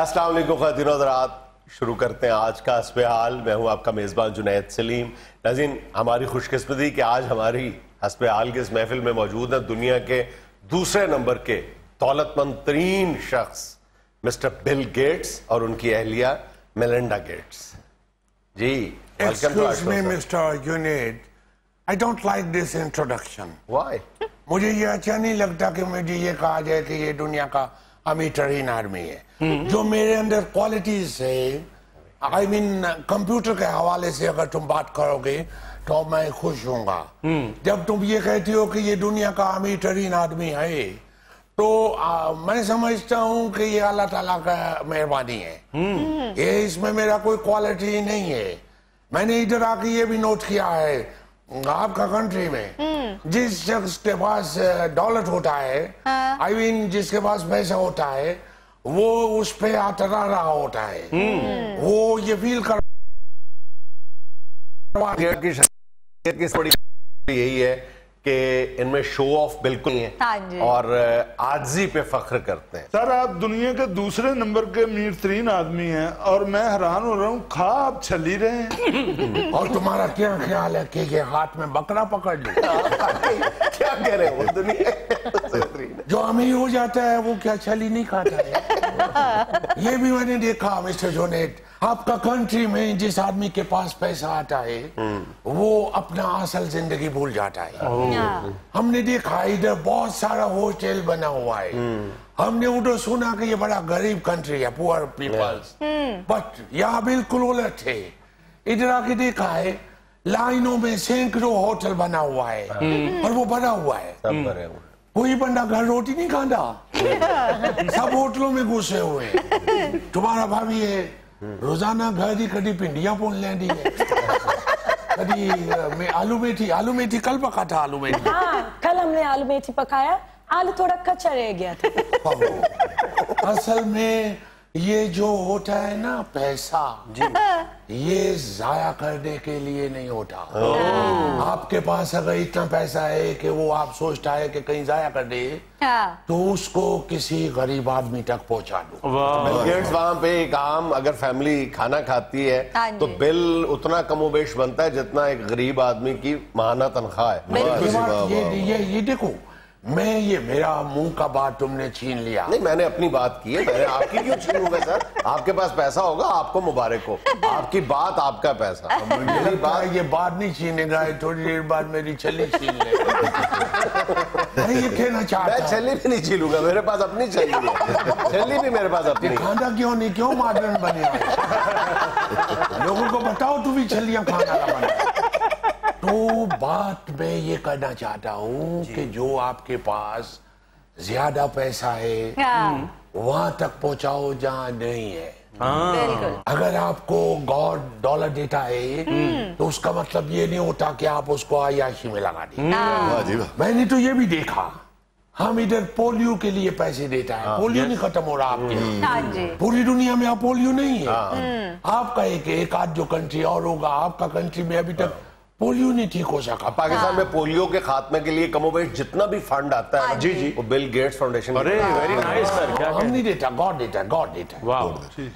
अस्सलाम वालेकुम खातिन हज़रात शुरू करते हैं आज का हसब हाल मैं हूँ आपका मेज़बान जुनैद सलीम नाजिन हमारी खुशकिस्मती कि आज हमारी हसब हाल के इस महफिल में मौजूद है दुनिया के दूसरे नंबर के दौलतमंद तरीन शख्स मिस्टर बिल गेट्स और उनकी अहलिया Melinda Gates ji. I don't like this introduction. Why? मुझे ये अच्छा नहीं लगता कि मुझे ये कहा जाए कि ये दुनिया का अमीर तरीन आदमी है। जो मेरे अंदर क्वालिटीज है आई मीन कंप्यूटर के हवाले से अगर तुम बात करोगे तो मैं खुश हूँगा जब तुम ये कहती हो कि ये दुनिया का अमीर तरीन आदमी है तो आ, मैं समझता हूँ कि ये अल्लाह ताला का मेहरबानी है। ये इसमें मेरा कोई क्वालिटी नहीं है। मैंने इधर आके ये भी नोट किया है आपका कंट्री में जिस शख्स के पास डॉलर होता है आई मीन जिसके पास पैसा होता है वो उस पे आतरा रहा होता है। वो ये फील कर यही है। कि इनमें शो ऑफ़ बिल्कुल नहीं हाँ। है और आजी पे फख्र करते हैं। सर आप दुनिया के दूसरे नंबर के मीर तरीन आदमी हैं और मैं हैरान हो रहा हूँ खा आप छली रहे हैं। और तुम्हारा क्या ख्याल है कि ये हाथ में बकरा पकड़ लो? क्या कह रहे हो दुनिया जो अमीर हो जाता है वो क्या छली नहीं खाता है? ये भी मैंने देखा मिस्टर जोनेट। आपका कंट्री में जिस आदमी के पास पैसा आता है वो अपना असल ज़िंदगी भूल जाता है। हमने देखा इधर बहुत सारा होटल बना हुआ है। हमने उधर सुना कि ये बड़ा गरीब कंट्री है पुअर पीपल्स बट यहाँ बिल्कुल उलट है। इधर आके देखा है लाइनों में सैकड़ों होटल बना हुआ है। और वो बना हुआ है। कोई बंदा घर रोटी नहीं खाता सब होटलों में घुसे हुए तुम्हारा भाभी है रोज़ाना घर की कभी भिंडियाँ पोन लेंदी है कभी अ, मैं आलू मेथी आलू मेथी कल पका था आलू मेथी? हाँ कल हमने आलू मेथी पकाया। आलू थोड़ा कच्चा रह गया था। असल में ये जो होता है ना पैसा ये जाया करने के लिए नहीं होता। आपके पास अगर इतना पैसा है कि वो आप सोचता है कि कहीं जाया कर दे हाँ। तो उसको किसी गरीब आदमी तक पहुँचा दो। बिल गेट्स पे एक आम अगर फैमिली खाना खाती है हाँ तो बिल उतना कमोबेश बनता है जितना एक गरीब आदमी की माहाना तनख्वाह है। ये देखो मैं ये मेरा मुँह का बात तुमने छीन लिया। नहीं मैंने अपनी बात की है मैंने आपकी क्यों छीनूँगा सर आपके पास पैसा होगा आपको मुबारक हो। आपकी बात आपका पैसा। मेरी बात ये बात नहीं छीनेगा ये थोड़ी देर बाद मेरी छली छीन ले मैं ये कहना मैं चाहता हूँ। छली भी नहीं छीलूँगा मेरे पास अपनी छली है। छली भी मेरे पास अपनी खाना क्यों नहीं क्यों मॉडर्न बने लोगों को बताओ तू भी छलियाँ खाना बना। तो बात मैं ये करना चाहता हूँ कि जो आपके पास ज़्यादा पैसा है हाँ। वहाँ तक पहुंचाओ जहाँ नहीं है। बिल्कुल। अगर आपको गॉड डॉलर देता है तो उसका मतलब ये नहीं होता कि आप उसको आयाशी में लगा दी। हाँ। मैंने तो ये भी देखा हम इधर पोलियो के लिए पैसे देता है। पोलियो नहीं खत्म हो रहा आपके। हाँ पूरी दुनिया में आप पोलियो नहीं है। आपका एक एक आध जो कंट्री और होगा आपका कंट्री में अभी तक पोलियो नहीं ठीक हो सका। पाकिस्तान में पोलियो के खात्मे के लिए कमोबेश जितना भी फंड आता है जी, जी। वो बिल गेट्स फाउंडेशन अरे वेरी नाइस सर क्या हम नहीं देता गॉड देता है गॉड देता।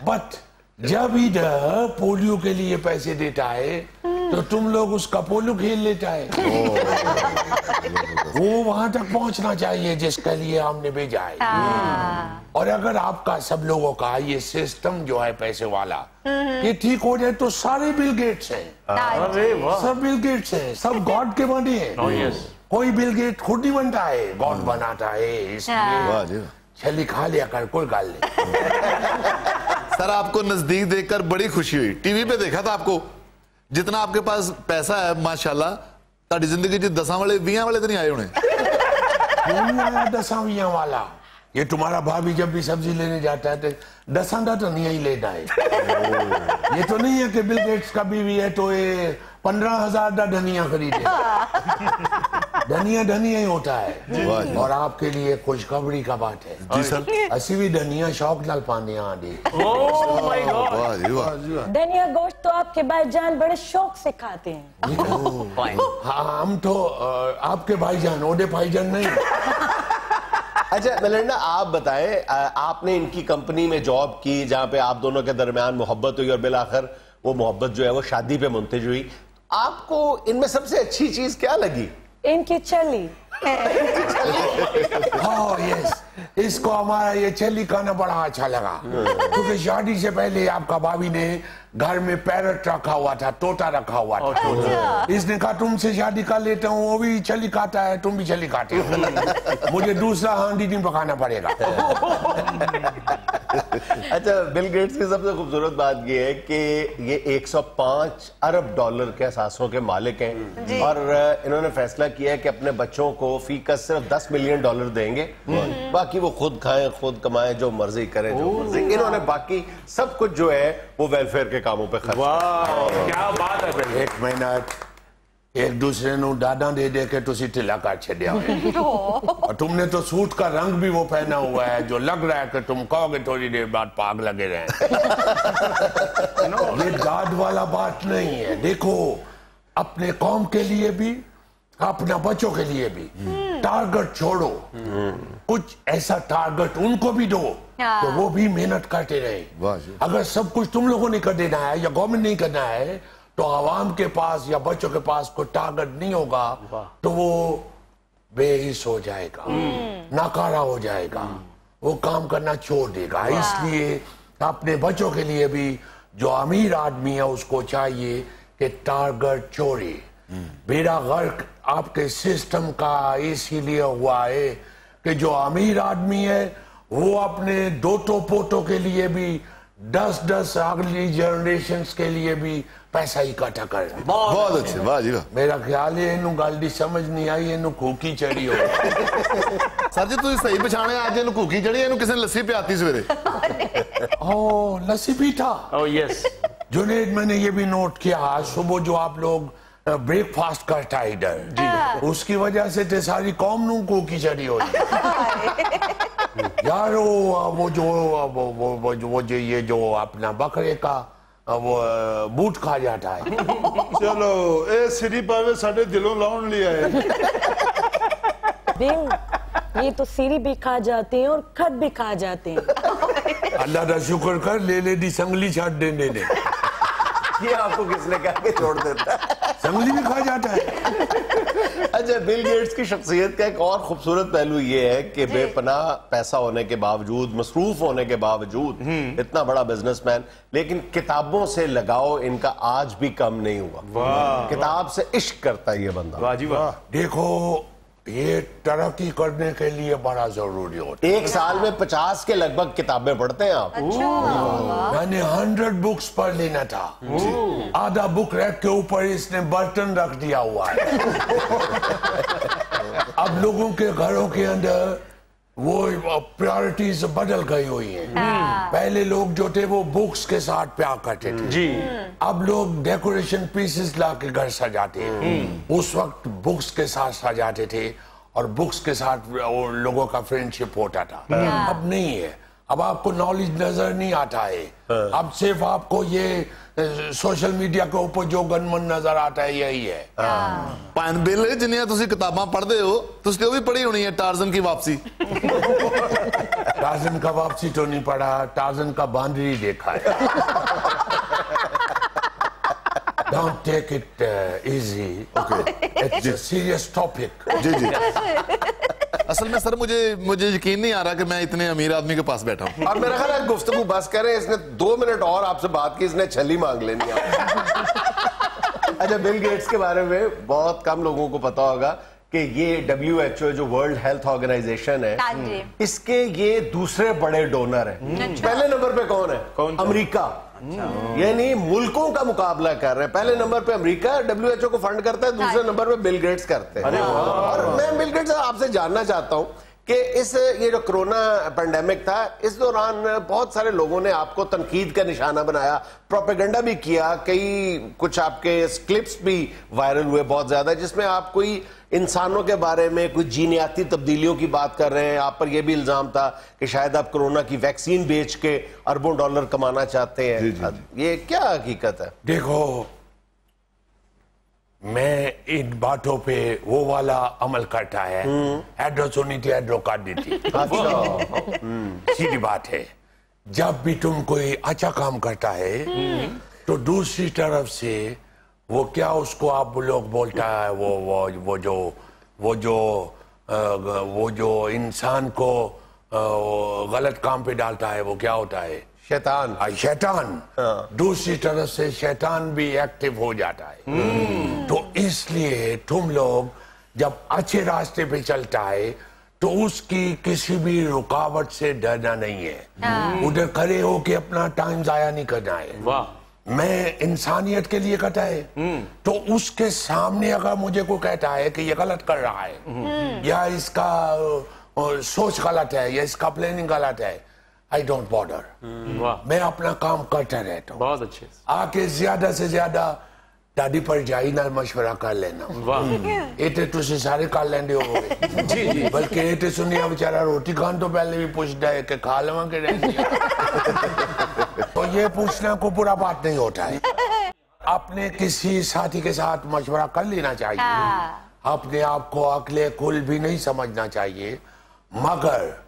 बट जब इधर पोलियो के लिए पैसे देता है तो तुम लोग उसका पोलियो खेल लेता है। वो वहाँ तक पहुँचना चाहिए जिसके लिए हमने भेजा है। हाँ। और अगर आपका सब लोगों का ये सिस्टम जो है पैसे वाला ये ठीक हो जाए तो सारे बिल गेट्स हैं। हाँ। जी। अरे वाह। सब बिल गेट्स हैं सब गॉड के बने हैं। कोई बिल गेट खुद नहीं बनता है गॉड बनाता है इसलिए हाँ। छली खा लिया कर कोई गाल नहीं। सर आपको नजदीक देखकर बड़ी खुशी हुई टीवी पे देखा था आपको जितना आपके पास पैसा है माशाल्लाह ਤੁਹਾਡੀ ਜ਼ਿੰਦਗੀ 'ਚ ਦਸਾਂ ਵਾਲੇ 20 ਵਾਲੇ ਤਾਂ ਨਹੀਂ ਆਏ ਹੋਣੇ क्यों नहीं आया दसाविया वाला ये तुम्हारा भाभी जब भी सब्जी लेने जाता है तो दसांदा तो नहीं ही लेना है ये तो नहीं है कि बिल गेट्स का बीवी है तो ये पंद्रह हज़ार का धनिया खरीदे। हाँ। धनिया धनिया ही होता है। और आपके लिए खुशखबरी का बात है। जी सर। असी भी धनिया शौक नाल पाने आदि धनिया गोश्त तो आपके भाईजान बड़े शौक से खाते हैं। हाँ हम तो आपके भाईजान ओडे भाईजान नहीं। अच्छा मेलिंडा आप बताएँ आपने इनकी कंपनी में जॉब की जहाँ पे आप दोनों के दरमियान मोहब्बत हुई और बिलाकर वो मोहब्बत जो है वो शादी पे मुंतज हुई। आपको इनमें सबसे अच्छी चीज़ क्या लगी? इनकी चली। हाँ यस इसको हमारा ये चली खाना बड़ा अच्छा लगा। क्योंकि शादी से पहले आपका भाभी ने घर में पैरट रखा हुआ था तोता रखा हुआ था। इसने कहा तुमसे शादी कर लेता हूँ वो भी चली खाता है तुम भी चली खाते हो। मुझे दूसरा हांडी नहीं पकाना पड़ेगा। अच्छा बिल गेट्स की सबसे खूबसूरत बात ये है कि ये 105 अरब डॉलर के असासों के मालिक हैं। और इन्होंने फैसला किया है कि अपने बच्चों को फ़ी का सिर्फ़ 10 मिलियन डॉलर देंगे। बाकी वो खुद खाएँ खुद कमाएँ जो मर्ज़ी करें जो मर्ज़ी। इन्होंने बाकी सब कुछ जो है वो वेलफेयर के कामों पर खर्च क्या। बात है एक मिनट एक दूसरे नु दादा दे दे के तुसी ढिला कर छड़िया है और तुमने तो सूट का रंग भी वो पहना हुआ है जो लग रहा है कि तुम कहोगे थोड़ी देर बाद पाग लगे रहे ये दाद वाला बात नहीं है। देखो अपने कौम के लिए भी अपना बच्चों के लिए भी। टारगेट छोड़ो। कुछ ऐसा टारगेट उनको भी दो तो वो भी मेहनत करते रहे। अगर सब कुछ तुम लोगों ने कर देना है या गवर्नमेंट नहीं करना है तो आवाम के पास या बच्चों के पास कोई टारगेट नहीं होगा तो वो बेहिस हो जाएगा नाकारा हो जाएगा वो काम करना छोड़ देगा। इसलिए अपने बच्चों के लिए भी जो अमीर आदमी है उसको चाहिए कि टारगेट छोड़े बेड़ा गर्क आपके सिस्टम का इसीलिए हुआ है कि जो अमीर आदमी है वो अपने दोटो पोटो के लिए भी दस दस अगली जनरेशन के लिए भी पैसा इकट्ठा कर रहा है। बहुत अच्छे वाह जी वाह मेरा ख्याल है ਇਹਨੂੰ ਗੱਲ ਦੀ ਸਮਝ ਨਹੀਂ ਆਈ ਇਹਨੂੰ ਖੂਕੀ ਚੜੀ ਹੋ ਸਰ ਜੀ ਤੁਸੀਂ ਸਹੀ ਪਛਾਣਿਆ ਅੱਜ ਇਹਨੂੰ ਭੁੱਖੀ ਚੜੀ ਇਹਨੂੰ ਕਿਸੇ ਨੇ ਲੱਸੀ ਪਿਆਤੀ ਸਵੇਰੇ ओ लस्सी पीठा ओह यस जुनेद मैंने ये भी नोट किया आज सुबह जो आप लोग ब्रेकफास्ट का टाइडर हाँ। उसकी वजह से तो सारी कौम को खिचड़ी हो यार वो वो जो वो वो जो, वो जो ये जो अपना बकरे का वो बूट खा जाता है। चलो ए सिरी पावे साडे दिलों लाउन लिया है ये तो सीरी भी खा जाते हैं और खत भी खा जाते हैं। अल्लाह का शुक्र कर ले ले दी संगली छाट देने ने। ये आपको किसने कहा के छोड़ देता संगली भी खा जाता है। अच्छा बिल गेट्स की शख्सियत का एक और खूबसूरत पहलू ये है कि बेपनाह पैसा होने के बावजूद मसरूफ होने के बावजूद इतना बड़ा बिजनेसमैन लेकिन किताबों से लगाओ इनका आज भी कम नहीं हुआ। किताब से इश्क करता है ये बंदा। वाह जी वाह। देखो ये तरक्की करने के लिए बड़ा ज़रूरी होता है। एक साल में पचास के लगभग किताबें पढ़ते हैं आप। है मैंने हंड्रेड बुक्स पढ़ लेना था। आधा बुक रैक के ऊपर इसने बर्तन रख दिया हुआ है। अब लोगों के घरों के अंदर वो प्रायोरिटीज बदल गई हुई है। पहले लोग जो थे वो बुक्स के साथ प्यार करते थे। जी। अब लोग डेकोरेशन पीसेस ला के घर सजाते हैं। उस वक्त बुक्स के साथ सजाते थे और बुक्स के साथ लोगों का फ्रेंडशिप होता था। अब नहीं है। अब आपको नॉलेज नजर नहीं आता है अब सिर्फ आपको ये सोशल मीडिया के ऊपर जो गनमन नजर आता है यही है ਭੈਣ ਬਿੱਲ ਜਿੰਨੀਆਂ ਤੁਸੀਂ ਕਿਤਾਬਾਂ ਪੜ੍ਹਦੇ ਹੋ ਤੁਸੀਂ ਤੇ ਉਹ ਵੀ ਪੜ੍ਹੀ ਹੋਣੀ ਹੈ ਟਾਰਜ਼ਨ ਕੀ ਵਾਪਸੀ टार्जन का वापसी तो नहीं पड़ा टार्जन का बांदरी देखा है Don't take it uh, easy. Okay. It's a serious topic. जी जी असल में सर मुझे मुझे यकीन नहीं आ रहा कि मैं इतने अमीर आदमी के पास बैठा हूँ। अब मेरा ख्याल है गुफ्तगू बस करें इसने दो मिनट और आपसे बात की इसने छली मांग लेनी है। अच्छा बिल गेट्स के बारे में बहुत कम लोगों को पता होगा कि ये डब्ल्यू एच ओ जो वर्ल्ड हेल्थ ऑर्गेनाइजेशन हाँ है इसके ये दूसरे बड़े डोनर है। पहले नंबर पे कौन है? कौन? अमेरिका। यानी मुल्कों का मुकाबला कर रहे हैं। पहले नंबर पे अमेरिका डब्ल्यू एच ओ को फंड करता है दूसरे नंबर पे बिल गेट्स करते हैं। और मैं बिल गेट्स आपसे जानना चाहता हूँ कि इस ये जो कोरोना पेंडेमिक था इस दौरान बहुत सारे लोगों ने आपको तनकीद का निशाना बनाया प्रोपेगेंडा भी किया कई कुछ आपके क्लिप्स भी वायरल हुए बहुत ज़्यादा जिसमें आप कोई इंसानों के बारे में कुछ जीनियाती तब्दीलियों की बात कर रहे हैं। आप पर यह भी इल्ज़ाम था कि शायद आप कोरोना की वैक्सीन बेच के अरबों डॉलर कमाना चाहते हैं। जी जी। ये क्या हकीकत है? देखो मैं इन बातों पे वो वाला अमल करता है। एड्रो सुनी थी एड्रो काट दी थी सीधी बात है। जब भी तुम कोई अच्छा काम करता है तो दूसरी तरफ़ से वो क्या उसको आप लोग बोलता है वो वो वो जो वो जो अ, वो जो इंसान को वो गलत काम पे डालता है वो क्या होता है? शैतान। आ, शैतान। दूसरी तरफ़ से शैतान भी एक्टिव हो जाता है। तो इसलिए तुम लोग जब अच्छे रास्ते पे चलता है तो उसकी किसी भी रुकावट से डरना नहीं है। उधर खड़े होके अपना टाइम जाया नहीं करना है। वाह। मैं इंसानियत के लिए कटा है। हम्म। तो उसके सामने अगर मुझे को कहता है कि ये गलत कर रहा है हम्म। हम्म। या इसका सोच गलत है या इसका प्लानिंग गलत है आई डोंट बॉर्डर मैं अपना काम करता रहता हूँ। बहुत अच्छे। आके ज़्यादा से ज़्यादा दादी पर जाई ना मशवरा कर लेना। ये तो सारे कर लेंगे हो। जी जी। बल्कि ये सुनिया बेचारा रोटी खान तो पहले भी पूछता है कि खा लवा के कि तो ये पूछना को बुरा बात नहीं होता है। अपने किसी साथी के साथ मशवरा कर लेना चाहिए। अपने आप को अकले कुल भी नहीं समझना चाहिए। मगर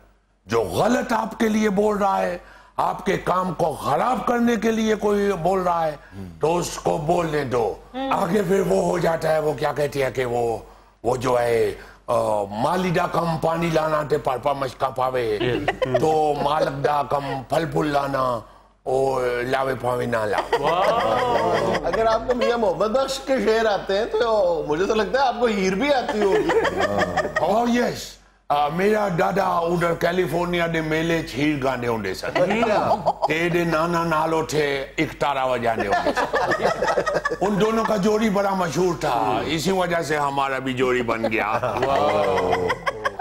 जो गलत आपके लिए बोल रहा है आपके काम को खराब करने के लिए कोई बोल रहा है तो उसको बोलने दो। आगे फिर वो हो जाता है वो क्या कहती है कि वो वो जो है मालिदा कम पानी लाना ते पापा मशका पावे। तो मालकदा कम फल फूल लाना। ओ लावे पावे ना ला अगर आपको मियां मोहम्मद बख्श के शेर आते हैं तो मुझे तो लगता है आपको हीर भी आती होगी Oh yes. Uh, ਮੇਰਾ ਦਾਦਾ ਉਧਰ ਕੈਲੀਫੋਰਨੀਆ ਦੇ ਮੇਲੇ 'ਚ ਹੀਰ ਗਾਉਂਦੇ ਹੁੰਦੇ ਸਨ ਤੇ ਇਹਦੇ ਨਾਨਾ ਨਾਲ ਉੱਥੇ ਇੱਕ तारा बजाने होते थे। उन दोनों का जोड़ी बड़ा मशहूर था इसी वजह से हमारा भी जोड़ी बन गया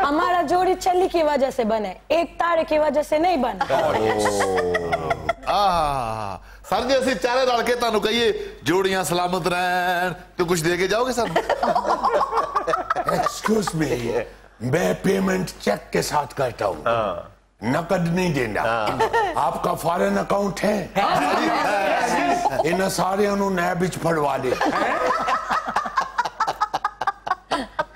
हमारा जोड़ी छली की वजह से बने एक तारे की वजह से नहीं बना ਆਹ ਸਰ ਜੀ ਅਸੀਂ ਚਾਰੇ ਰਲ ਕੇ ਤੁਹਾਨੂੰ ਕਹੀਏ ਜੋੜੀਆਂ ਸਲਾਮਤ ਰਹਿਣ ਤੇ ਕੁਝ ਦੇ ਕੇ ਜਾਓਗੇ ਸਾਨੂੰ एक्सक्यूज मी मैं पेमेंट चेक के साथ करता हूँ नकद नहीं देना आपका फॉरेन अकाउंट है ਇਹਨਾਂ ਸਾਰਿਆਂ ਨੂੰ ਨੈਬ ਵਿੱਚ ਫੜਵਾ ਲੇ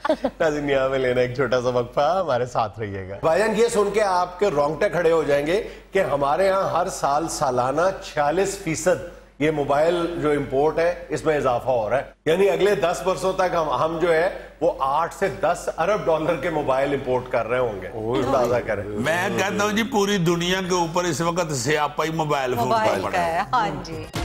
नाज़रीन, यहाँ में लेना एक छोटा सा वक्फा हमारे साथ रहिएगा। भाईजान ये सुन के आपके रोंगटे खड़े हो जाएँगे कि हमारे यहाँ हर साल सालाना 46 फ़ीसद ये मोबाइल जो इम्पोर्ट है इसमें इजाफा हो रहा है। यानी अगले 10 वर्षों तक हम हम जो है वो 8 से 10 अरब डॉलर के मोबाइल इम्पोर्ट कर रहे होंगे। अंदाज़ा करें। मैं कहता हूँ जी पूरी दुनिया के ऊपर इस वक्त सियापा ही मोबाइल फ़ोन का है। हाँ जी।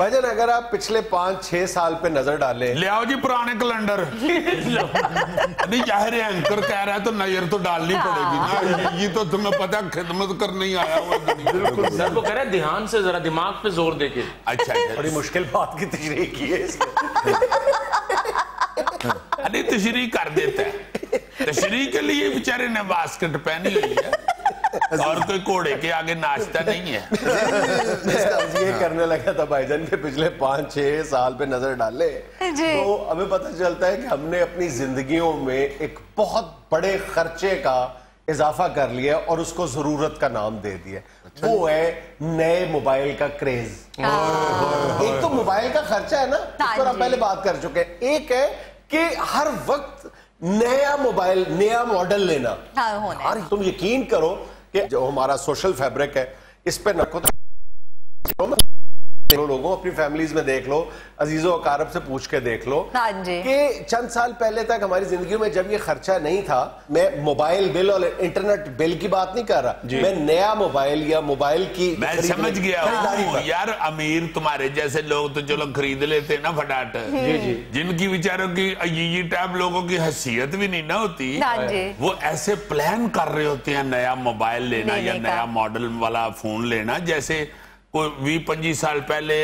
भाईजान अगर आप पिछले पाँच छह साल पे नज़र डालें। ले आओ जी पुराने कैलेंडर। नहीं ज़ाहिर है एंकर कह रहा है तो नज़र तो डालनी पड़ेगी ना। ये तो तुम्हें पता खिदमत करने ही आया हुआ बिल्कुल सर को कह रहे ध्यान से जरा दिमाग पे ज़ोर देके अच्छा अच्छा। बड़ी मुश्किल बात की तशरीह की है अरे तशरी कर देता है। तशरी के लिए बेचारे ने बास्केट पहनी हुई है। और कोई घोड़े के आगे नाचता नहीं है। ये करने लगा था भाईजान के पिछले पाँच छह साल पे नज़र डाले। तो हमें पता चलता है कि हमने अपनी जिंदगियों में एक बहुत बड़े खर्चे का इजाफा कर लिया और उसको ज़रूरत का नाम दे दिया। वो है नए मोबाइल का क्रेज। एक तो मोबाइल का खर्चा है ना इस पर हम पहले बात कर चुके हैं। एक है कि हर वक्त नया मोबाइल नया मॉडल लेना। हाँ, होना है। और तुम यकीन करो कि जो हमारा सोशल फैब्रिक है इस पर नको तो लोगों अपनी फैमिलीज़ में देख लो अजीजों अकारब से पूछ के देख लो हाँ कि चंद साल पहले तक हमारी ज़िंदगी में जब ये खर्चा नहीं था मैं मोबाइल बिल और इंटरनेट बिल की बात नहीं कर रहा। मैं नया मोबाइल या मोबाइल की मैं समझ गया हूँ। यार अमीर तुम्हारे जैसे लोग तो चलो खरीद लेते हैं ना फटाट। जी जी। जिनकी बेचारों की ये टाइप लोगों की हैसियत भी नहीं ना होती। हाँ वो ऐसे प्लान कर रहे होते हैं नया मोबाइल लेना या नया मॉडल वाला फ़ोन लेना जैसे कोई वी पच्चीस साल पहले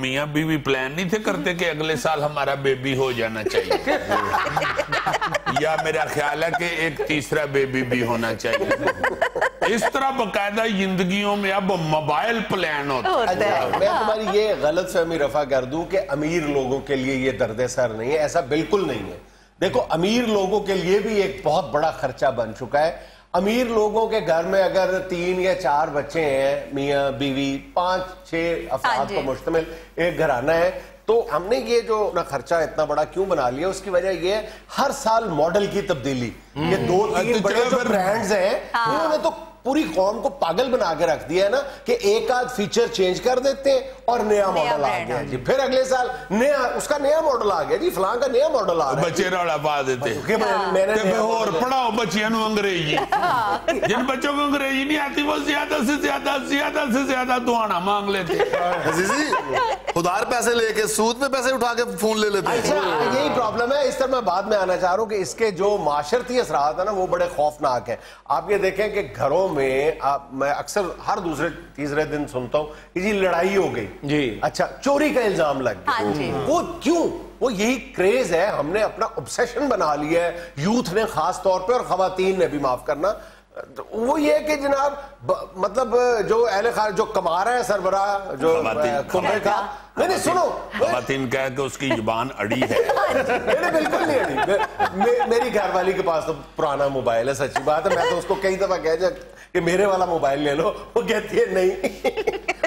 मियाँ बीवी प्लान नहीं थे करते कि अगले साल हमारा बेबी हो जाना चाहिए। या मेरा ख्याल है कि एक तीसरा बेबी भी होना चाहिए। इस तरह बकायदा जिंदगियों में अब मोबाइल प्लान होता है। अच्छा है। मैं तुम्हारी ये गलत फहमी रफा कर दूँ कि अमीर लोगों के लिए ये दर्द सर नहीं है ऐसा बिल्कुल नहीं है। देखो अमीर लोगों के लिए भी एक बहुत बड़ा खर्चा बन चुका है। अमीर लोगों के घर में अगर तीन या चार बच्चे हैं मियाँ बीवी पाँच छह हाँ अफराद को मुश्तमिल एक घराना है तो हमने ये जो ना खर्चा इतना बड़ा क्यों बना लिया उसकी वजह ये है हर साल मॉडल की तब्दीली। ये दो तीन तो बड़े जो ब्रांड्स हैं। उन्होंने तो पूरी कौम को पागल बना के रख दिया है ना कि एक आध फीचर चेंज कर देते हैं और नया मॉडल आ गया जी। फिर अगले साल नया उसका नया मॉडल आ गया जी फलां का नया मॉडल आ है बच्चे रौला पा देते फिर और पढ़ाओ बच्चियों अंग्रेज़ी। जिन बच्चों को अंग्रेज़ी नहीं आती वो ज़्यादा से ज़्यादा ज़्यादा से ज़्यादा दुआना मांग लेते उधार पैसे लेके सूद पे पैसे उठा के फ़ोन ले लेते अच्छा हैं यही प्रॉब्लम है। इस तरह मैं बाद में आना चाह रहा हूँ कि इसके जो माशरती असरात है ना वो बड़े खौफनाक है। आप ये देखें कि घरों में आप मैं अक्सर हर दूसरे तीसरे दिन सुनता हूँ कि जी लड़ाई हो गई। जी। अच्छा चोरी का इल्ज़ाम लग गया। हाँ जी। वो क्यों? वो यही क्रेज है हमने अपना ऑब्सेशन बना लिया है। यूथ ने खास तौर पे और खातन ने भी माफ़ करना। वो ये कि जनाब मतलब जो अहले खार जो कमा रहा है सरबरा जो खवातीन- का। नहीं नहीं सुनो। खातन कह के उसकी ज़ुबान अड़ी है। नहीं नहीं, बिल्कुल नहीं अड़ी। मे, मे, मेरी घरवाली के पास तो पुराना मोबाइल है सच्ची बात है। मैं तो उसको कई दफ़ा कह जा कि मेरे वाला मोबाइल ले लो। वो कहती है नहीं।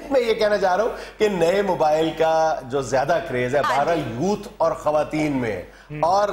मैं ये कहना चाह रहा हूँ कि नए मोबाइल का जो ज़्यादा क्रेज है हाँ बहरहाल यूथ और खातन में है और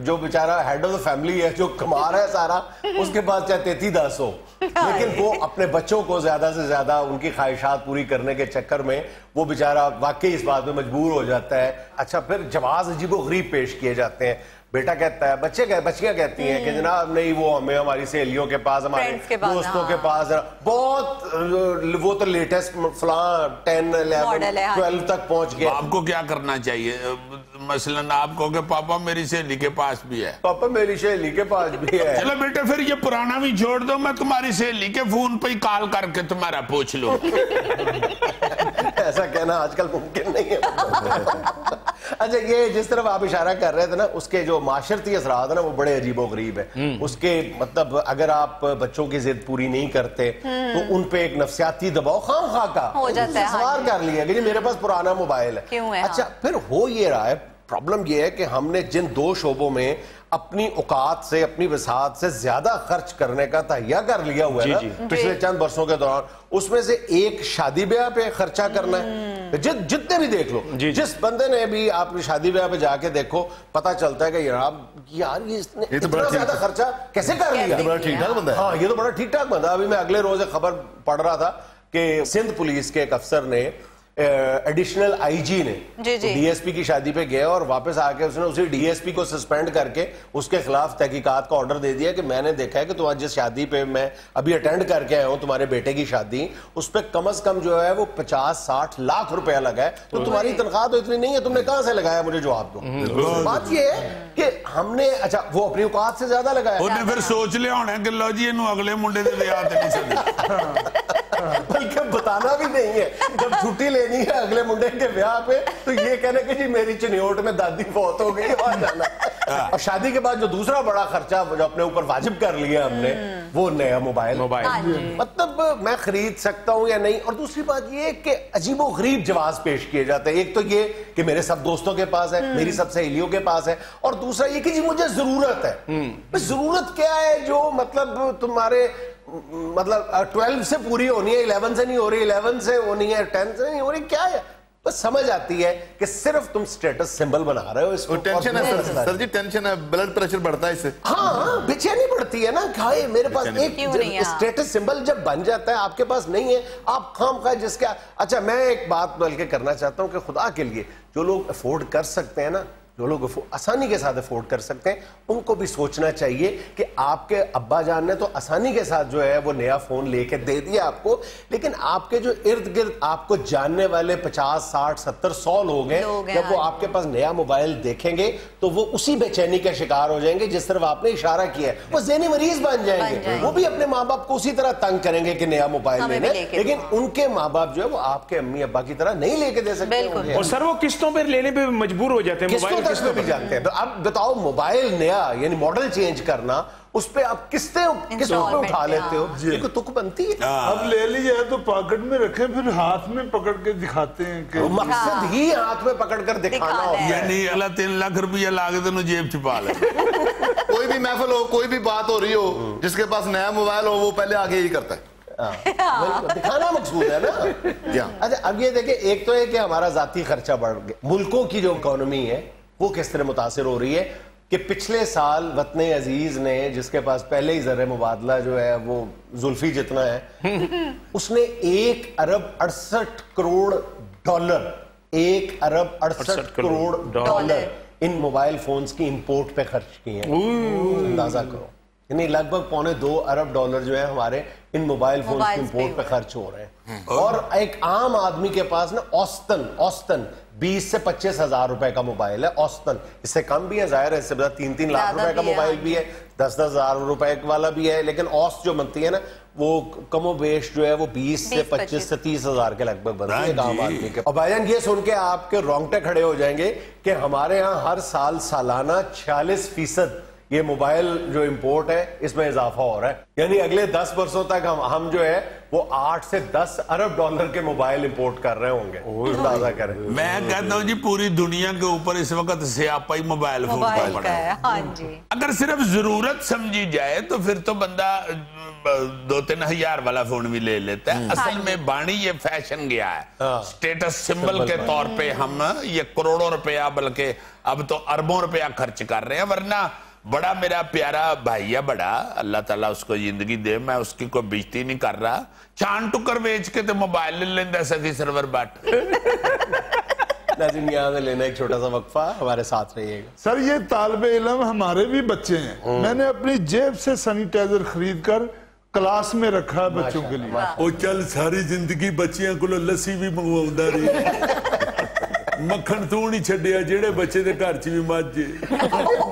जो बेचारा हेड ऑफ़ द फैमिली है जो कमा रहा है सारा उसके पास चाहे तेती दस हो लेकिन वो अपने बच्चों को ज़्यादा से ज़्यादा उनकी ख्वाहिशात पूरी करने के चक्कर में वो बेचारा वाकई इस बात में मजबूर हो जाता है। अच्छा फिर जवाब अजीबो गरीब पेश किए जाते हैं। बेटा कहता है बच्चे कह, बच्चियाँ कहती हैं कि जनाब नहीं वो हमें हमारी सहेलियों के पास हमारे के पास, दोस्तों हाँ। के पास बहुत वो तो लेटेस्ट फलां टेन इलेवन हाँ। ट्वेल्व तक पहुँच गए आपको क्या करना चाहिए? मसलन आप कहोगे पापा मेरी सहेली के पास भी है। पापा मेरी सहेली के पास भी है। चलो बेटे फिर ये पुराना भी छोड़ दो मैं तुम्हारी सहेली के फ़ोन पे ही कॉल करके तुम्हारा पूछ लूँ। ऐसा कहना आजकल मुमकिन नहीं है। अच्छा ये जिस तरफ़ आप इशारा कर रहे थे ना उसके जो माशरती असरा है ना वो बड़े अजीबो गरीब है उसके मतलब अगर आप बच्चों की जिद पूरी नहीं करते तो उन पे एक नफसियाती दबाव खाम खा का। हो जाता है, हाँ सवार कर लिया मेरे पास पुराना मोबाइल है। अच्छा हाँ। फिर हो ये रहा है प्रॉब्लम ये है कि हमने जिन दो शोबों में अपनी औकात से अपनी वसात से ज़्यादा खर्च करने का तहिया कर लिया हुआ है जी, जी। पिछले चंद वर्षों के दौरान उसमें से एक शादी ब्याह पे खर्चा करना है। जि, जितने भी देख लो जी, जी। जिस बंदे ने भी आप शादी ब्याह पे जाके देखो पता चलता है कि यार यार ये इसने ये तो इतना ज़्यादा खर्चा कैसे कर लिया? बड़ा ठीक ठाक बंदा हाँ। ये तो बड़ा ठीक ठाक बंदा अभी मैं अगले रोज एक खबर पढ़ रहा था कि सिंध पुलिस के एक अफसर ने एडिशनल आईजी ने। डीएसपी तो की शादी पे गया और वापस आके उसने उसी डीएसपी को सस्पेंड करके उसके खिलाफ तहकीकात का ऑर्डर दे दिया कि मैंने देखा है कि तुम आज जिस शादी पे मैं अभी अटेंड करके आया हूँ तुम्हारे बेटे की शादी उस पर कम अज कम जो है वो पचास साठ लाख रुपया लगा है। तो हम्म। तुम्हारी तनख्वाह तो इतनी नहीं है तुमने कहाँ से लगाया मुझे जवाब दो? हम्म। बात यह है कि हमने अच्छा वो अपनी औकात से ज़्यादा लगाया। फिर सोच लिया होना कि लो जी अगले मुंडे बल्कि बताना भी नहीं है। छुट्टी लेनी है अगले मुंडे के ब्याह पे तो ये कहने कि जी मेरी चिन्होट में दादी बहुत हो गई वहाँ जाना। है। और शादी के बाद जो दूसरा बड़ा खर्चा जो अपने ऊपर वाजिब कर लिया हमने वो नया मोबाइल। मोबाइल। हाँ मतलब मैं खरीद सकता हूँ या नहीं? और दूसरी बात ये कि अजीबो गरीब जवाब पेश किए जाते हैं। एक तो ये कि मेरे सब दोस्तों के पास है मेरी सब सहेलियों के पास है। और दूसरा ये कि जी मुझे ज़रूरत है। ज़रूरत क्या है जो मतलब तुम्हारे मतलब ट्वेल्व से पूरी होनी है इलेवन से नहीं हो रही इलेवन से होनी है टेंथ से नहीं हो रही क्या है? बस समझ आती है कि सिर्फ़ तुम स्टेटस सिंबल बना रहे हो इसको टेंशन है सर सर जी टेंशन है ब्लड प्रेशर बढ़ता है इससे। हाँ बेचैनी पड़ती है ना खाए मेरे पास एक है? स्टेटस सिंबल जब बन जाता है आपके पास नहीं है आप खाम खा जिसका अच्छा मैं एक बात बल्कि करना चाहता हूँ कि खुदा के लिए जो लोग अफोर्ड कर सकते हैं ना जो लोग आसानी के साथ अफोर्ड कर सकते हैं उनको भी सोचना चाहिए कि आपके अब्बा जान ने तो आसानी के साथ जो है वो नया फ़ोन लेके दे दिया आपको। लेकिन आपके जो इर्द गिर्द आपको जानने वाले पचास साठ सत्तर सौ लोग हैं जब वो। आपके पास नया मोबाइल देखेंगे तो वो उसी बेचैनी का शिकार हो जाएँगे जिस तरफ़ आपने इशारा किया है। वो जहनी मरीज़ बन जाएँगे। वो भी अपने माँ बाप को उसी तरह तंग करेंगे कि नया मोबाइल लेना। लेकिन उनके माँ बाप जो है वो आपके अम्मी अब्बा की तरह नहीं लेके दे सकते और सर वो किस्तों पर लेने पर मजबूर हो जाते हैं तक में भी जानते हैं। तो अब बताओ मोबाइल नया यानी मॉडल चेंज करना उस पे आप किससे किस पे उठा लेते हो? हाँ। ये को तुक बनती है? अब ले लिया है तो पॉकेट में रखे फिर हाथ में पकड़ के दिखाते हैं कि तो मकसद ही। हाथ में पकड़ कर दिखाना है है। यानी अगला तीन लाख रुपया ला के तेन जेब च पा ले। कोई भी महफल हो कोई भी बात हो रही हो जिसके पास नया मोबाइल हो वो पहले आगे ही करता है। बिल्कुल, दिखाना मकसूद है ना? अच्छा अब ये देखिए एक तो है कि हमारा जाती खर्चा बढ़ गया। मुल्कों की जो इकोनॉमी है वो किस तरह मुतासर हो रही है कि पिछले साल वतन अज़ीज़ ने जिसके पास पहले ही जर मुबादला जो है वो जुल्फी जितना है उसने एक अरब अड़सठ करोड़ डॉलर एक अरब अड़सठ करोड़ डॉलर। इन मोबाइल फोन्स की इंपोर्ट पे खर्च किए हैं। अंदाज़ा करो। यानी लगभग पौने दो अरब डॉलर जो है हमारे इन मोबाइल फ़ोन की पे पे खर्च हो रहे हैं। और एक आम आदमी के पास ना औस्तन औसतन 20 से पच्चीस हज़ार रुपए का मोबाइल है औसतन। इससे कम भी है ज़ाहिर है इससे ज़्यादा तीन तीन लाख रुपए का मोबाइल हाँ भी है दस दस हज़ार रुपए वाला भी है लेकिन औसत जो बनती है ना वो कमो बेश जो है वो 20 से 20, 25 से 30 हज़ार के लगभग बनती है एक हाँ आम आदमी के। और भाईजान ये सुन के आपके रोंगटे खड़े हो जाएँगे कि हमारे यहाँ हर साल सालाना 46 फ़ीसद ये मोबाइल जो इम्पोर्ट है इसमें इजाफा हो रहा है। यानी अगले 10 वर्षों तक हम हम जो है वो 8 से 10 अरब डॉलर के मोबाइल इंपोर्ट कर रहे होंगे। अंदाज़ा करें। मैं कहता हूँ जी पूरी दुनिया के ऊपर इस वक्त सियापा ही मोबाइल फ़ोन का पड़ा है। है हाँ जी। अगर सिर्फ़ ज़रूरत समझी जाए तो फिर तो बंदा दो तीन हज़ार वाला फ़ोन भी ले लेता है। असल में बाणी ये फ़ैशन गया है। स्टेटस सिंबल के तौर पे हम ये करोड़ों रुपया बल्कि अब तो अरबों रुपया खर्च कर रहे हैं वरना बड़ा मेरा प्यारा भैया बड़ा। अल्लाह ताला उसको ज़िंदगी दे मैं उसकी कोई बिजती नहीं कर रहा। चाँद टुकर बेच के तो मोबाइल ले लेंदा सखी सर्वर बट। लेना एक छोटा सा वक्फा हमारे साथ रहिएगा। सर ये तालब इलम हमारे भी बच्चे हैं। हम्म। मैंने अपनी जेब से सैनिटाइजर खरीद कर क्लास में रखा है बच्चों के लिए। ओ चल सारी ज़िंदगी बच्चियाँ को लस्सी भी मंगवा रही मक्खन तू नहीं छड़िया जेड़े बच्चे दे घर च भी मज।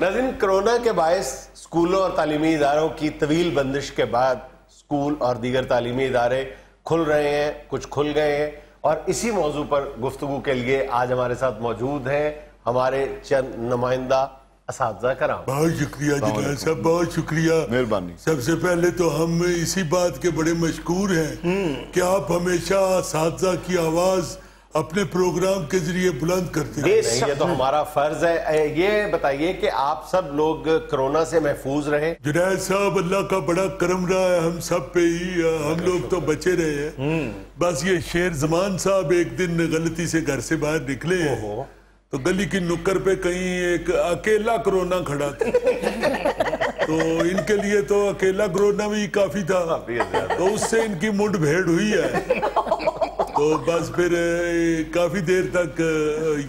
नाजिन कोरोना के बायस स्कूलों और तालीमी इदारों की तवील बंदिश के बाद स्कूल और दीगर तालीमी इदारे खुल रहे हैं कुछ खुल गए हैं और इसी मौजू पर गुफ्तगु के लिए आज हमारे साथ मौजूद हैं हमारे चंद नुमाइंदा कराम। बहुत शुक्रिया जनाब साहब बहुत शुक्रिया। मेहरबानी। सबसे पहले तो हम इसी बात के बड़े मशहूर हैं कि आप हमेशा की आवाज़ अपने प्रोग्राम के ज़रिए बुलंद करते हैं ये तो हमारा फ़र्ज़ है। ये बताइए कि आप सब लोग कोरोना से महफूज रहे? जुनैद साहब अल्लाह का बड़ा करम रहा है हम सब पे ही हम लोग तो बचे रहे हैं। बस ये शेर जमान साहब एक दिन गलती से घर से बाहर निकले हैं। तो गली की नुक्कर पे कहीं एक अकेला कोरोना खड़ा था। तो इनके लिए तो अकेला कोरोना भी काफ़ी था। तो उससे इनकी मुठभेड़ हुई है। तो बस फिर काफ़ी देर तक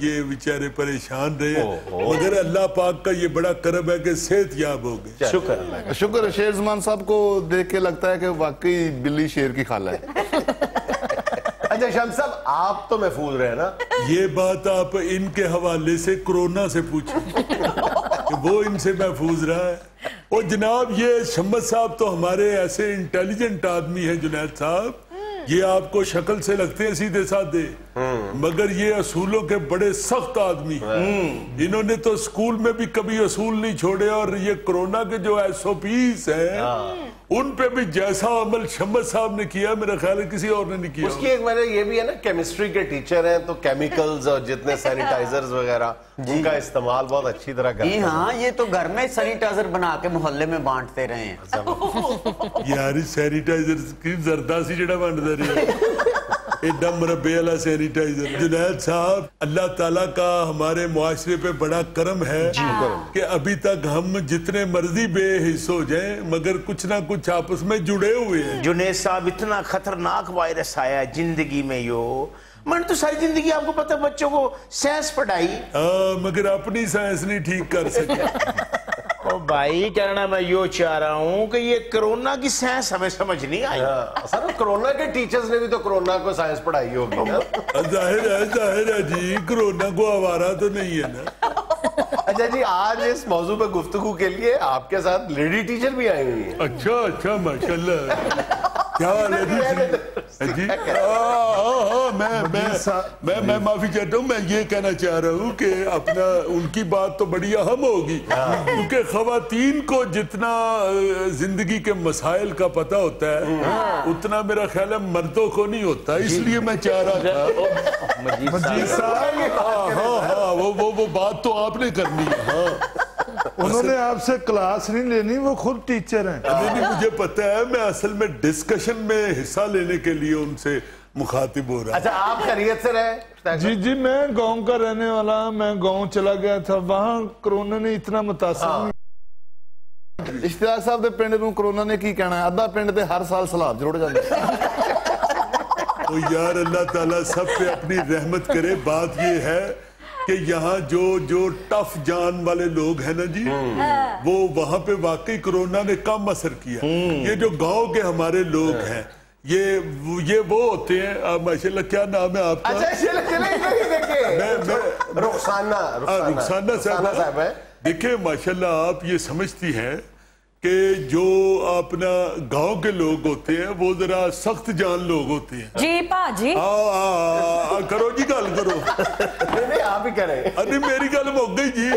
ये बेचारे परेशान रहे। मगर अल्लाह पाक का ये बड़ा करम है कि सेहत याब हो गए शुक्र शुक्र शेर जमान साहब को देख के लगता है कि वाकई बिल्ली शेर की खाला है। अच्छा शम साहब आप तो महफूज रहे ना? ये बात आप इनके हवाले से कोरोना से पूछें कि वो इनसे महफूज रहा है। और जनाब ये शम्मद साहब तो हमारे ऐसे इंटेलिजेंट आदमी हैं जुनैद साहब। ये आपको शक्ल से लगते हैं सीधे साधे। मगर ये असूलों के बड़े सख्त आदमी हम्म। इन्होंने तो स्कूल में भी कभी असूल नहीं छोड़े और ये कोरोना के जो एस ओ पीस है उन पे भी जैसा अमल शम्मत साहब ने किया मेरा ख्याल है किसी और ने नहीं किया। उसकी एक वजह ये भी है ना केमिस्ट्री के टीचर हैं तो केमिकल्स और जितने सैनिटाइजर्स वगैरह उनका इस्तेमाल बहुत अच्छी तरह करते हाँ। ये तो घर में सैनिटाइजर बना के मोहल्ले में बांटते रहे हैं। यार सैनिटाइजर की जरदा सी जड़ा बांटता रही है। एडा रबेला सैनिटाइजर। जुनैद साहब अल्लाह ताला का हमारे मुआरे पे बड़ा करम है कि अभी तक हम जितने मर्ज़ी बेहिस हो जाए मगर कुछ ना कुछ आपस में जुड़े हुए हैं। जुनेद साहब इतना खतरनाक वायरस आया ज़िंदगी में यो। मैंने तो सारी ज़िंदगी आपको पता है बच्चों को साइंस पढ़ाई। हाँ, मगर अपनी साइंस नहीं ठीक कर सके। ओ भाई कहना मैं यो चाह रहा हूँ कि ये कोरोना की साइंस हमें समझ नहीं आई। हाँ, सर कोरोना के टीचर्स ने भी तो कोरोना को साइंस पढ़ाई होगी ज़ाहिर है ज़ाहिर है जी कोरोना को आवारा तो नहीं है ना। अच्छा जी आज इस मौजू पे गुफ्तगू के लिए आपके साथ लेडी टीचर भी आई हुई है। अच्छा अच्छा माशाल्लाह। क्या हाल है जी? जी? हाँ, हाँ, मैं मैं मैं मैं माफ़ी चाहता हूँ मैं ये कहना चाह रहा हूँ कि अपना उनकी बात तो बड़ी अहम होगी। क्योंकि खवातीन को जितना ज़िंदगी के मसाइल का पता होता है उतना मेरा ख्याल है मर्दों को नहीं होता। इसलिए मैं चाह रहा था। हाँ हाँ हाँ वो वो वो बात तो आपने करनी है हाँ। उन्होंने आपसे क्लास नहीं लेनी वो खुद टीचर हैं। नहीं नहीं मुझे पता है मैं असल में डिस्कशन में हिस्सा लेने के लिए उनसे मुखातिब हो रहा अच्छा आप खैरियत से रहे जी जी मैं गांव का रहने वाला मैं गांव चला गया था वहाँ कोरोना ने इतना मुतासर नहीं ਇਸ਼ਤਿਆਕ ਸਾਹਿਬ ਦੇ ਪਿੰਡ ਨੂੰ ਕਰੋਨਾ ਨੇ ਕੀ ਕਹਿਣਾ ਹੈ ਅੱਧਾ ਪਿੰਡ ਤੇ ਹਰ ਸਾਲ ਸਲਾਬ ਜੁੜ ਜਾਂਦੇ तो यार अल्लाह ताला सब पे अपनी रहमत करे बात ये है कि यहाँ जो जो टफ जान वाले लोग हैं ना जी वो वहां पे वाकई कोरोना ने कम असर किया ये जो गांव के हमारे लोग हैं ये ये वो होते हैं। माशाल्लाह क्या नाम है आपका? अच्छा चले चले देखिए मैं मैं रुखसाना हाँ, रुखसाना साहब साहब है। देखिए माशाल्लाह आप ये समझती हैं कि जो अपना गाँव के लोग होते हैं वो जरा सख्त जान लोग होते हैं। जी पाजी। आ, आ, आ, करो जी गल करो। नहीं नहीं आप ही करें। अरे मेरी गल मुक गई जी।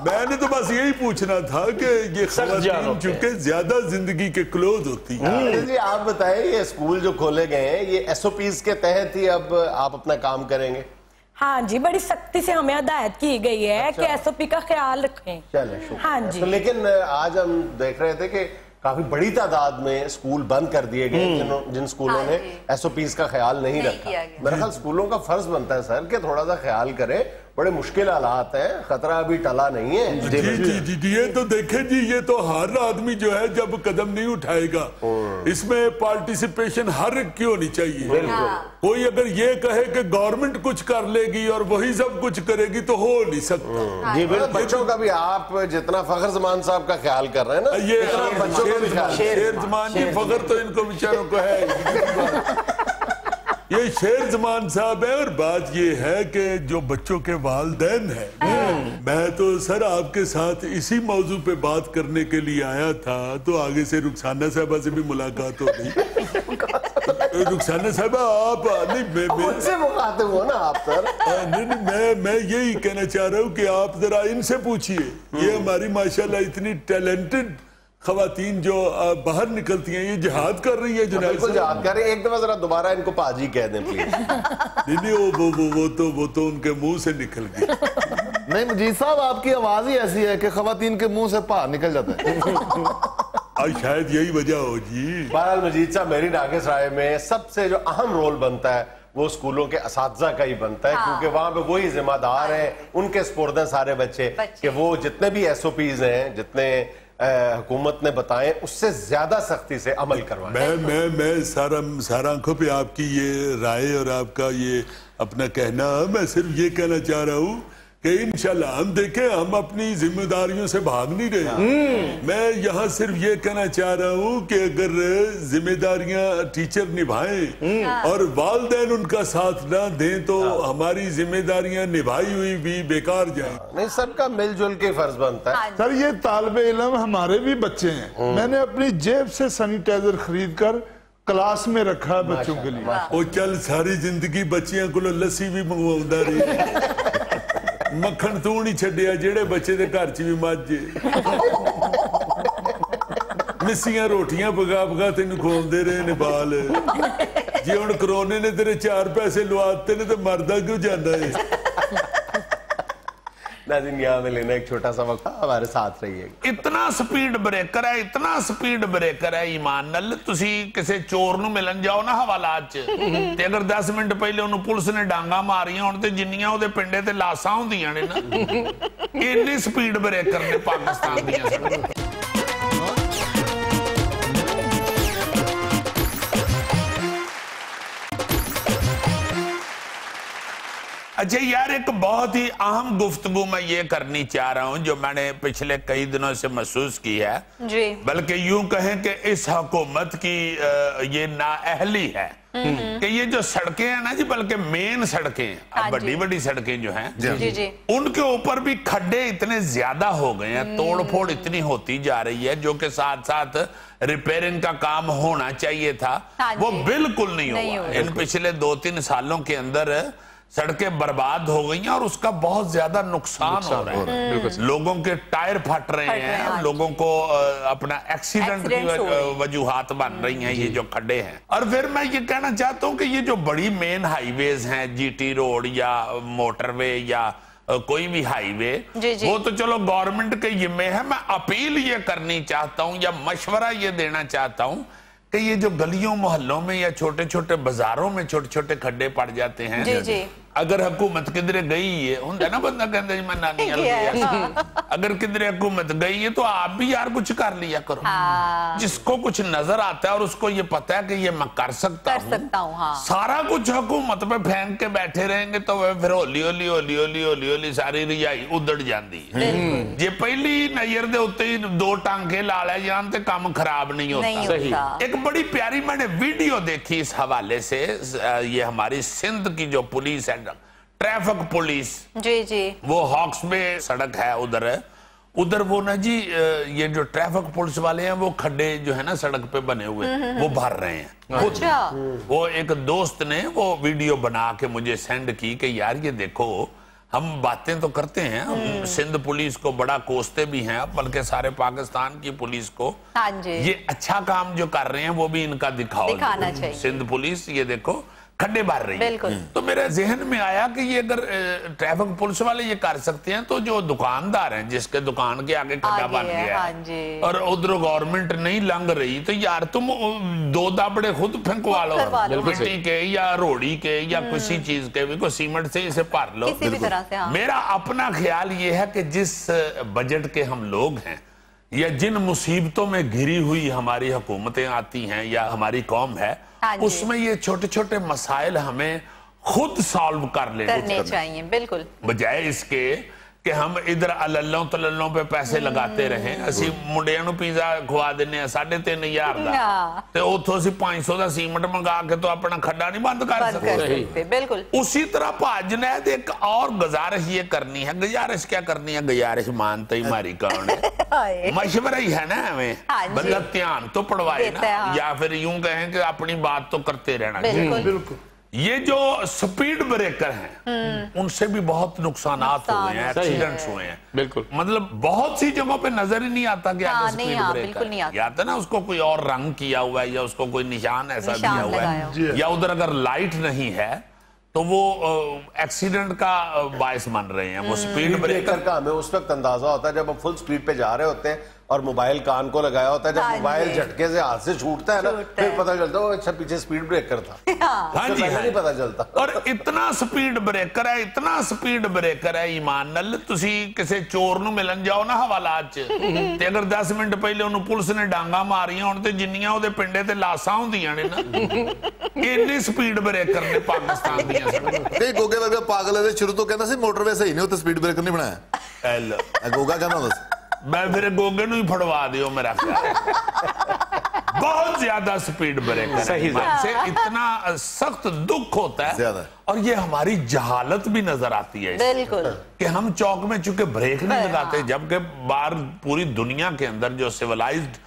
मैंने तो बस यही पूछना था कि ये चूँकि ज़्यादा ज़िंदगी के क्लोज होती हैं। अच्छा जी आप बताएँ ये स्कूल जो खोले गए हैं ये एसओपीज के तहत ही अब आप अपना काम करेंगे? हाँ जी बड़ी सख्ती से हमें हदायत की गई है अच्छा। कि एसओपी का ख्याल रखें। चले हाँ जी। तो लेकिन आज हम देख रहे थे कि काफ़ी बड़ी तादाद में स्कूल बंद कर दिए गए जिन जिन स्कूलों हाँ ने। एसओपीज का ख्याल नहीं, नहीं रखा। मेरा ख्याल स्कूलों का फ़र्ज़ बनता है सर कि थोड़ा सा ख्याल करें बड़े मुश्किल हालात है खतरा अभी टला नहीं है जी जी जी जी ये तो देखे जी ये तो हर आदमी जो है जब कदम नहीं उठाएगा इसमें पार्टिसिपेशन हर एक की होनी चाहिए कोई अगर ये कहे कि गवर्नमेंट कुछ कर लेगी और वही सब कुछ करेगी तो हो नहीं सकता। जी बिल्कुल। बच्चों का भी आप जितना फखर जमान साहब का ख्याल कर रहे हैं ना ये शेर जमान की फखर तो इनको बेचारों को है। ये शेर जमान साहब है और बात ये है कि जो बच्चों के वालदेन है मैं तो सर आपके साथ इसी मौजू पे बात करने के लिए आया था तो आगे से रुखसाना साहबा से भी मुलाकात हो गई रुखसाना साहबा आप नहीं मैं, मैं उनसे मुखातिब हो ना आप सर। नहीं नहीं मैं मैं यही कहना चाह रहा हूँ कि आप जरा इनसे पूछिए। ये हमारी माशाल्लाह इतनी टैलेंटेड खवातीन जो बाहर निकलती हैं ये जिहाद कर रही है जुनैद बिल्कुल। याद करें एक दफ़ा जरा दोबारा इनको पाजी कह दें प्लीज़ नहीं नहीं वो वो वो वो तो वो तो उनके मुँह से निकल गई नहीं मजीद साहब आपकी आवाज़ ही ऐसी है कि खवातीन के मुँह से बाहर निकल जाता है आज शायद यही वजह हो जी बहरहाल मजीद साहब मेरी नागिस राय में सबसे जो अहम रोल बनता है वो स्कूलों के असातजा का ही बनता है हाँ। क्योंकि वहाँ पे वही जिम्मेदार हैं उनके स्पोर्द हैं सारे बच्चे बच्चे। कि वो जितने भी एस हैं जितने हुकूमत ने बताएँ, उससे ज़्यादा सख्ती से अमल करवाएँ। मैं मैं मैं सारा सारा आँखों पर आपकी ये राय और आपका ये अपना कहना, मैं सिर्फ़ ये कहना चाह रहा हूँ कि शाह हम देखे हम अपनी जिम्मेदारियों से भाग नहीं रहे। हम्म। मैं यहाँ सिर्फ़ ये कहना चाह रहा हूँ कि अगर जिम्मेदारियाँ टीचर निभाए हम्म। हाँ। और वालदेन उनका साथ ना दें तो हाँ। हमारी जिम्मेदारियाँ निभाई हुई भी बेकार जाए। नहीं सबका मिलजुल के फ़र्ज़ बनता है। हाँ सर ये तालब इलम हमारे भी बच्चे हैं। हम्म। मैंने अपनी जेब से सैनिटाइजर खरीद कर क्लास में रखा है बच्चों के लिए। वो चल सारी ज़िंदगी बच्चिया को लस्सी भी मंगवा रही है। ਮੱਖਣ ਤੂੰ ਨਹੀਂ ਛੱਡਿਆ, ਜਿਹੜੇ ਬੱਚੇ ਦੇ ਘਰ 'ਚ ਵੀ ਮੱਝ ਮਿੱਸੀਆਂ ਰੋਟੀਆਂ ਪਗਾ ਪਗਾ ਤੈਨੂੰ ਖੋਲਦੇ ਰਹੇ ਨੇ ਬਾਲ। ਜੇ ਹੁਣ ਕਰੋਨੇ ਨੇ ਤੇਰੇ ਚਾਰ ਪੈਸੇ ਲਵਾ ਦਿੱਤੇ ਨੇ ਤੇ ਮਰਦਾ ਕਿਉਂ ਜਾਂਦਾ ਏ? नाजिन यहाँ में लेना एक छोटा सा वक्त हमारे साथ रहिएगा ਇਤਨਾ ਸਪੀਡ ਬ੍ਰੇਕਰ ਹੈ ਇਤਨਾ ਸਪੀਡ ਬ੍ਰੇਕਰ ਹੈ ਈਮਾਨ ਨਾਲ ਤੁਸੀਂ ਕਿਸੇ ਚੋਰ ਨੂੰ ਮਿਲਣ ਜਾਓ ਨਾ ਹਵਾਲਾਤ 'ਚ ਤੇ ਅਗਰ 10 ਮਿੰਟ ਪਹਿਲੇ ਉਹਨੂੰ ਪੁਲਿਸ ਨੇ ਡਾਂਗਾ ਮਾਰੀਆਂ ਹੁਣ ਤੇ ਜਿੰਨੀਆਂ ਉਹਦੇ ਪਿੰਡੇ ਤੇ ਲਾਸਾਂ ਹੁੰਦੀਆਂ ਨੇ ਨਾ ਇੰਨੀ ਸਪੀਡ ਬ੍ਰੇਕਰ ਨੇ ਪਾਕਿਸਤਾਨ ਦੀਆਂ अच्छा यार एक बहुत ही अहम गुफ्तगु मैं ये करनी चाह रहा हूँ जो मैंने पिछले कई दिनों से महसूस की है। जी। बल्कि यूँ कहें कि इस हुकूमत की ये नाअहली है। कि ये जो सड़कें हैं ना जी बल्कि मेन सड़कें हाँ अब बड़ी बड़ी सड़कें जो हैं जी जी उनके ऊपर भी खड्डे इतने ज़्यादा हो गए हैं तोड़ फोड़ इतनी होती जा रही है जो कि साथ साथ रिपेयरिंग का काम होना चाहिए था। हाँ वो बिल्कुल नहीं, नहीं हुआ। हुआ। इन पिछले दो तीन सालों के अंदर सड़कें बर्बाद हो गई हैं और उसका बहुत ज़्यादा नुकसान, हो रहा है लोगों के टायर फट रहे हैं, हैं लोगों को अपना एक्सीडेंट की। वजूहात बन रही हैं ये जो। खड्डे हैं। और फिर मैं ये कहना चाहता हूँ कि ये जो बड़ी मेन हाईवेज हैं जीटी रोड या मोटरवे या कोई भी हाईवे। वो तो चलो गवर्नमेंट के जिम्मे है। मैं अपील ये करनी चाहता हूँ या मशवरा ये देना चाहता हूँ कि ये जो गलियों मोहल्लों में या छोटे छोटे बाजारों में छोटे छोटे खड्डे पड़ जाते हैं जी, जी। अगर हुकूमत किधरे गई है होंगे ना बंदा कहता जी मैं नानी हल गया। अगर किधरे हुकूमत गई है तो आप भी यार कुछ कर लिया करो। हाँ। जिसको कुछ नज़र आता है और उसको ये पता है कि ये मैं कर सकता कर हूँ। सकता हूँ हाँ। सारा कुछ हुकूमत पे फेंक के बैठे रहेंगे तो वह फिर होली होली होली होली होली होली सारी रियाई उदड़ जाती है। जे पहली नज़र दे उत्ते ही दो टांके ला ले जान ते काम खराब नहीं होता। एक बड़ी प्यारी मैंने वीडियो देखी इस हवाले से ये हमारी सिंध की जो पुलिस है ट्रैफ़िक पुलिस। जी जी। वो हॉक्स में सड़क है उधर। उधर वो ना जी ये जो ट्रैफ़िक पुलिस वाले हैं वो खड्डे जो है ना सड़क पे बने हुए वो भर रहे हैं। अच्छा। वो एक दोस्त ने वो वीडियो बना के मुझे सेंड की कि यार ये देखो हम बातें तो करते हैं हम सिंध पुलिस को बड़ा कोसते भी हैं बल्कि सारे पाकिस्तान की पुलिस को। हाँ जी। ये अच्छा काम जो कर रहे हैं वो भी इनका दिखाओ। दिखाना चाहिए। सिंध पुलिस ये देखो खड्डे भर रही है। तो मेरे जहन में आया कि ये अगर ट्रैफ़िक पुलिस वाले ये कर सकते हैं तो जो दुकानदार हैं जिसके दुकान के आगे खड्डा बन है, गया हाँ है और उधर गवर्नमेंट नहीं लंघ रही तो यार तुम दो दाबड़े खुद फेंकवा लो। मिट्टी के या रोड़ी के या किसी चीज़ के भी कोई सीमेंट से इसे भर लो। किसी भी तरह से हाँ। मेरा अपना ख्याल ये है कि जिस बजट के हम लोग हैं या जिन मुसीबतों में घिरी हुई हमारी हुकूमतें आती हैं या हमारी कौम है। उसमें ये छोटे छोटे मसाइल हमें खुद सॉल्व कर लेने चाहिए बिल्कुल। बजाय इसके कि हम इधर अल्लों तल्लों पे पैसे लगाते रहे ਅਸੀਂ ਮੁੰਡਿਆਂ ਨੂੰ ਪੀਜ਼ਾ ਖਵਾ ਦਿੰਨੇ ਆ 3500 ਦਾ ਹਾਂ। ਤੇ ਉੱਥੋਂ ਅਸੀਂ 500 ਦਾ ਸੀਮਟ ਮੰਗਾ ਕੇ तो अपना खड्डा नहीं बंद कर बंद सकते कर सकते बिल्कुल उसी तरह भाज ने तो एक और गुजारिश ये करनी है गुजारिश क्या करनी है गुजारिश मानते ही मारी कौन है हाय। मशवरा ही है ना हमें हाँ जी। बंदा ध्यान तो पड़वाए देता ना है, हाँ। या फिर यूं कहें कि अपनी बात तो करते रहना चाहिए बिल्कुल बिल्कुल ये जो स्पीड ब्रेकर हैं उनसे भी बहुत नुकसान हुए हैं एक्सीडेंट्स हुए हैं। बिल्कुल। मतलब बहुत सी जगहों पे नज़र ही नहीं आता कि हाँ, आगे नहीं, स्पीड हाँ, ब्रेकर नहीं आता। या तो ना उसको कोई और रंग किया हुआ है या उसको कोई निशान ऐसा निशान दिया हुआ है। या उधर अगर लाइट नहीं है तो वो एक्सीडेंट का बायस मान रहे हैं। वो स्पीड स्पीड ब्रेकर ब्रेकर का हमें उस वक्त अंदाज़ा होता है जब हम फुल स्पीड पे जा रहे होते हैं और मोबाइल कान को लगाया होता है जब हाँ जी। मोबाइल झटके से हाथ से छूटता है ना छूटता फिर है। पता चलता है वो अच्छा पीछे स्पीड ब्रेकर था हाँ हाँ उससे जी पहले हाँ नहीं पता चलता ਔਰ ਇਤਨਾ ਸਪੀਡ ਬ੍ਰੇਕਰ ਹੈ ਇਤਨਾ ਸਪੀਡ ਬ੍ਰੇਕਰ ਹੈ ਈਮਾਨ ਨਾਲ ਤੁਸੀਂ ਕਿਸੇ ਚੋਰ ਨੂੰ ਮਿਲਣ ਜਾਓ ਨਾ ਹਵਾਲਾਤ 'ਚ ਤੇ ਅਗਰ 10 ਮਿੰਟ ਪਹਿਲੇ ਉਹਨੂੰ ਪੁਲਿਸ ਨੇ ਡਾਂਗਾ ਮਾਰੀਆਂ ਹੁਣ ਤੇ ਜਿੰਨੀਆਂ ਉਹਦੇ ਪਿੰਡੇ ਤੇ ਲਾਸਾਂ ਹੁੰਦੀਆਂ ਨੇ ਨਾ ਇੰਨੀ ਸਪੀਡ ਬ੍ਰੇਕਰ ਨੇ ਪਾਕਿਸਤਾਨ ਦੀਆਂ ਸੜਕਾਂ ਨਹੀਂ ਗੋਗੇ ਵਰਗਾ ਪਾਗਲ ਇਹਦੇ ਸ਼ੁਰੂ ਤੋਂ ਕਹਿੰਦਾ ਸੀ ਮੋਟਰਵੇ ਸਹੀ ਨਹੀਂ ਉੱਤੇ ਸਪੀਡ ਬ੍ਰੇਕਰ ਨਹੀਂ ਬਣਾਇਆ ਐਲ ਇਹ ਗੋਗਾ ਕਹਿੰਦਾ ਹੁੰਦਾ ਸੀ ਮੈਂ ਫਿਰ ਗੋਗੇ ਨੂੰ ਹੀ ਫੜਵਾ ਦਿਓ ਮੇਰਾ ਖਿਆਲ बहुत ज्यादा स्पीड ब्रेकर सही है से इतना सख्त दुख होता है ज्यादा। और ये हमारी जहालत भी नजर आती है इससे। बिल्कुल कि हम चौक में चूंकि ब्रेक नहीं हाँ। लगाते जबकि बाहर पूरी दुनिया के अंदर जो सिविलाइज्ड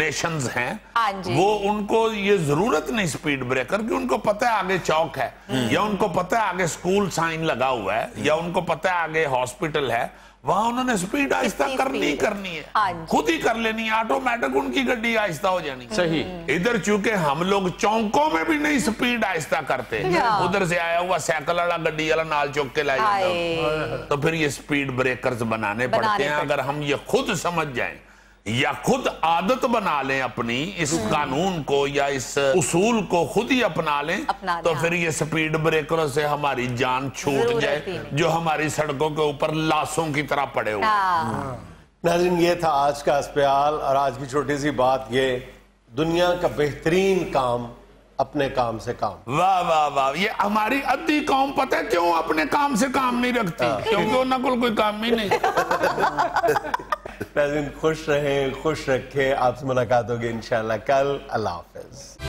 नेशंस हैं हाँ जी। वो उनको ये जरूरत नहीं स्पीड ब्रेकर की उनको पता है आगे चौक है हम्म। या उनको पता है आगे स्कूल साइन लगा हुआ है या उनको पता है आगे हॉस्पिटल है वहाँ उन्होंने स्पीड आहिस्ता करनी ही करनी है। हाँ खुद ही कर लेनी है ऑटोमेटिक उनकी गड्डी आहिस्ता हो जानी। सही। इधर चूँकि हम लोग चौकों में भी नहीं स्पीड आहिस्ता करते। उधर से आया हुआ साइकिल वाला गड्डी वाला नाल चौक के लाए जाता तो फिर ये स्पीड ब्रेकर्स बनाने बनाने पड़ते हैं। अगर हम ये खुद समझ जाएँ या खुद आदत बना लें अपनी इस कानून को या इस उसूल को खुद ही अपना लें अपना तो फिर ये स्पीड ब्रेकरों से हमारी जान छूट जाए जो हमारी सड़कों के ऊपर लाशों की तरह पड़े हुए। हाँ। नाजिम ये था आज का अस्पताल और आज की छोटी सी बात ये दुनिया का बेहतरीन काम अपने काम से काम। वाह वाह वाह। ये हमारी अद्धी कौम पता है क्यों अपने काम से काम नहीं रखती? हाँ। क्योंकि उन्हें कोई काम ही नहीं। दिन खुश रहें खुश रखें आपसे मुलाकात होगी इंशाल्लाह कल अल्लाह हाफिज़